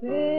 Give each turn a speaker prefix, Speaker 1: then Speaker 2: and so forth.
Speaker 1: Faith